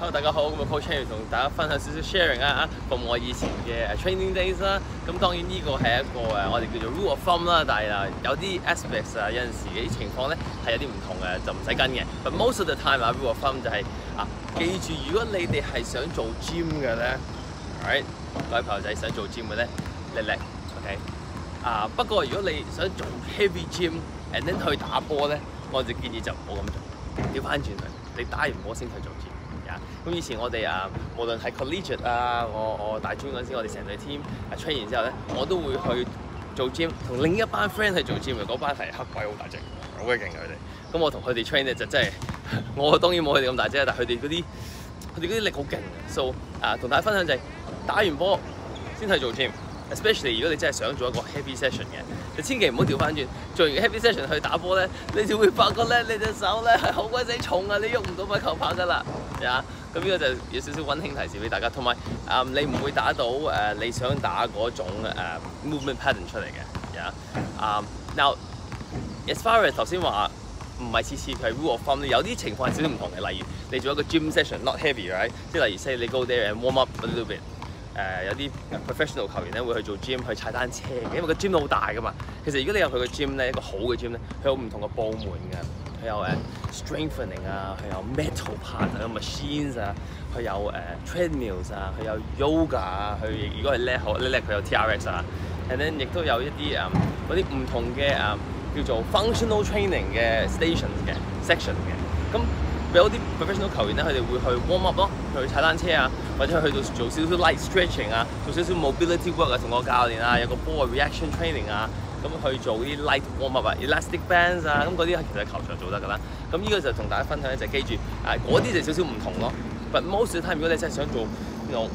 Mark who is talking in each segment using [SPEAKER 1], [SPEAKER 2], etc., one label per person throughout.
[SPEAKER 1] Hello，大家好，咁啊 Coach Henry 同大家分享少少 sharing 啊，咁我以前嘅 training days 啦。咁當然呢個係一個誒，我哋叫做 rule of thumb 啦。但係啊，有啲 aspects 啊，有陣時嘅啲情況咧係有啲唔同嘅，就唔使跟嘅。But most of the time 啊，rule of thumb 就係、啊，記住如果你哋係想做 gym 嘅咧，right，各位朋友仔想做 gym 嘅咧，叻叻，OK。啊，不過如果你想做 heavy gym，and then 去打波咧，我就建議就唔好咁做。調翻轉嚟，你打完波先去做 gym。咁以前我哋啊，無論係 collegiate 啊，我我大專嗰陣時，我哋成隊 team 啊 train 完之後咧，我都會去做 gym，同另一班 friend 去做 gym 嘅。嗰班係黑鬼好大隻，好鬼勁佢哋。咁我同佢哋 train 咧就真係，我當然冇佢哋咁大隻，但係佢哋嗰啲佢哋嗰啲力好勁。So 啊，同大家分享就係打完波先去做 gym。especially 如果你真係想做一個 heavy session 嘅，你千祈唔好調翻轉，做完 heavy session 去打波咧，你就會發覺咧，你隻手咧係好鬼死重啊，你喐唔到塊球拍噶啦，呀！咁呢個就有少少温馨提示俾大家，同埋啊你唔會打到誒、你想打嗰種、movement pattern 出嚟嘅，呀！啊，now as far as 頭先話唔係次次佢係 rule of thumb 有啲情況係少少唔同嘅，例如你做一個 gym session not heavy，right？即係例如 say 你 go there and warm up a little bit。誒、有啲 professional 球員咧會去做 gym 去踩單車嘅，因為個 gym 好大噶嘛。其實如果你有佢個 gym 咧，一個好嘅 gym 咧，佢有唔同嘅部門嘅，佢有誒 strengthening 啊，佢有 metal part 啊，有 machines 啊，佢有誒 treadmills 啊，佢有 yoga 啊，佢如果係叻好叻叻，佢有 TRX 啊，and then 亦都有一啲誒嗰啲唔同嘅誒、叫做 functional training 嘅 station 嘅 section 嘅，咁。有啲 professional 球員咧，佢哋會去 warm up 咯，去踩單車啊，或者去到做少少 light stretching 啊，做少少 mobility work 啊，同個教練啊有個 ball reaction training 啊，咁去做啲 light warm up 啊，elastic bands 啊，咁嗰啲其實球場做得㗎啦。咁呢個就同大家分享咧，就記住啊，嗰啲就少少唔同咯。But most of the time，如果你真係想做呢種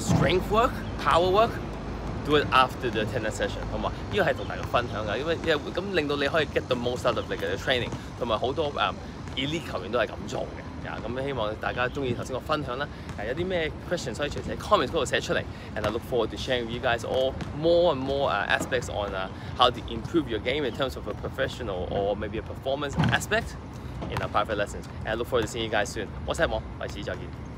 [SPEAKER 1] strength work、power work，do it after the tennis session，好嘛？呢個係同大家分享㗎，因為因為咁令到你可以 get the most out of 你嘅 training，同埋好多誒。elite 球員都係咁做嘅，啊咁希望大家中意头先我分享啦，诶有啲咩 question 可以随时喺 comments 嗰度写出嚟，and I look forward to sharing with you guys all more and more aspects on how to improve your game in terms of a professional or maybe a performance aspect in our private lessons，and I look forward to seeing you guys soon。我系网，下次再见。